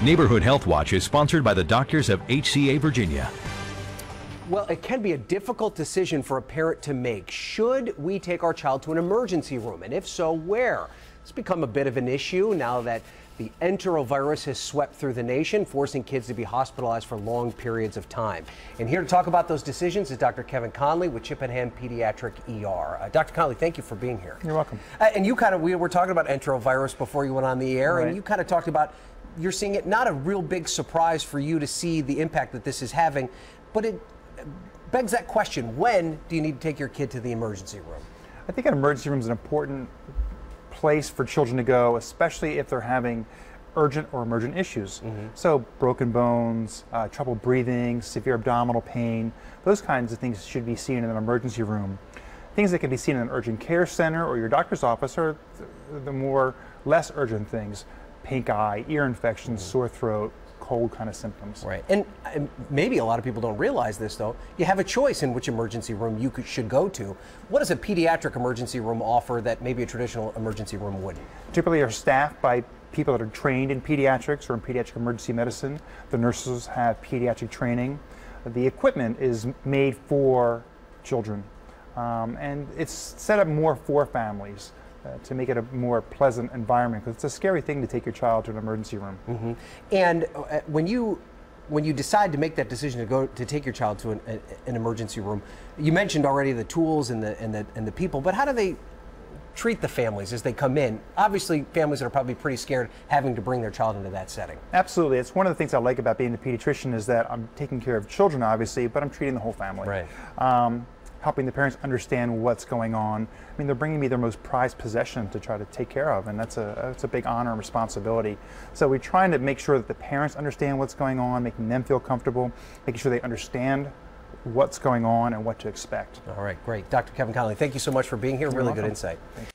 Neighborhood Health Watch is sponsored by the doctors of HCA Virginia. Well, it can be a difficult decision for a parent to make. Should we take our child to an emergency room? And if so, where? It's become a bit of an issue now that the enterovirus has swept through the nation, forcing kids to be hospitalized for long periods of time. And here to talk about those decisions is Dr. Kevin Connelly with Chippenham Pediatric ER. Uh, Dr. Connelly, thank you for being here. You're welcome. Uh, and you kind of, we were talking about enterovirus before you went on the air, right. and you kind of talked about you're seeing it not a real big surprise for you to see the impact that this is having, but it begs that question when do you need to take your kid to the emergency room? I think an emergency room is an important place for children to go, especially if they're having urgent or emergent issues. Mm-hmm. So, broken bones, uh, trouble breathing, severe abdominal pain, those kinds of things should be seen in an emergency room. Things that can be seen in an urgent care center or your doctor's office are the more less urgent things pink eye, ear infections, mm-hmm. sore throat, cold kind of symptoms. Right. And, maybe a lot of people don't realize this, though. You have a choice in which emergency room you could, should go to. What does a pediatric emergency room offer that maybe a traditional emergency room wouldn't? Typically, are staffed by people that are trained in pediatrics or in pediatric emergency medicine. The nurses have pediatric training. The equipment is made for children. Um, and it's set up more for families uh, to make it a more pleasant environment because it's a scary thing to take your child to an emergency room. Mm-hmm. And uh, when you when you decide to make that decision to go to take your child to an, a, an emergency room, you mentioned already the tools and the and the and the people, but how do they treat the families as they come in? Obviously, families that are probably pretty scared having to bring their child into that setting. Absolutely. It's one of the things I like about being a pediatrician is that I'm taking care of children, obviously, but I'm treating the whole family. Right. Um, helping the parents understand what's going on. I mean, they're bringing me their most prized possession to try to take care of, and that's a that's a big honor and responsibility. So we're trying to make sure that the parents understand what's going on, making them feel comfortable, making sure they understand what's going on and what to expect. All right, great. Dr. Kevin Connelly, thank you so much for being here. You're really welcome. good insight.